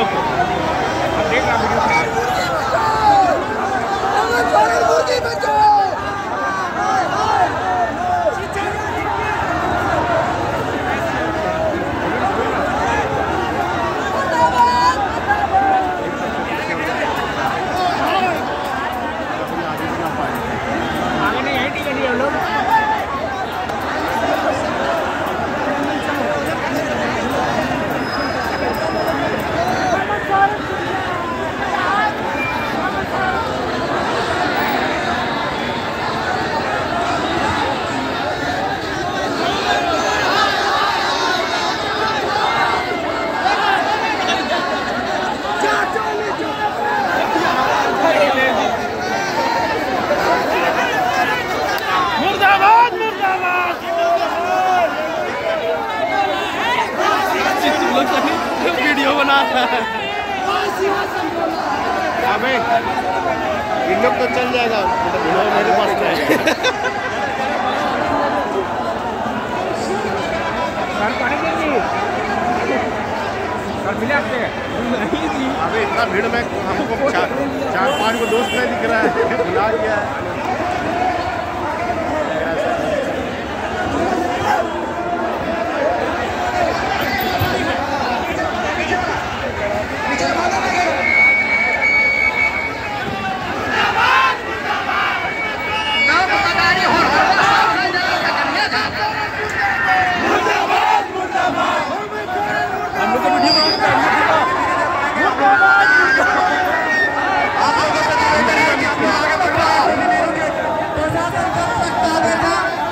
লক্ষ वीडियो बना है। अबे इन लोग तो चल जाएगा। वीडियो मेरे पास आपसे? अबे इतना भीड़ में हमको चार चार पाँच को दोस्त नहीं दिख रहा है। बुला दिया है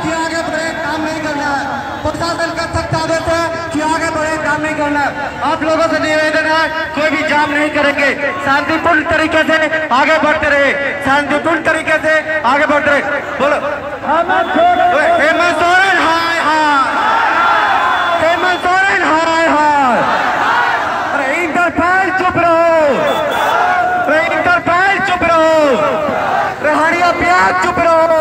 कि आगे बढ़े काम नहीं करना है प्रशासन कर सकता देते कि आगे बढ़े काम नहीं करना है आप लोगों से निवेदन है कोई भी जाम नहीं करेंगे। शांतिपूर्ण तरीके से आगे बढ़ते रहे। शांतिपूर्ण तरीके से आगे बढ़ते रहे। बोलो। हेमंत सोरेन। हाय हाय। हेमंत सोरेन हाय हाय। अरे इंटरफेल चुप रहो। अरे इंटरफेल चुप रहो। अरे हरिया प्याज चुप रहो।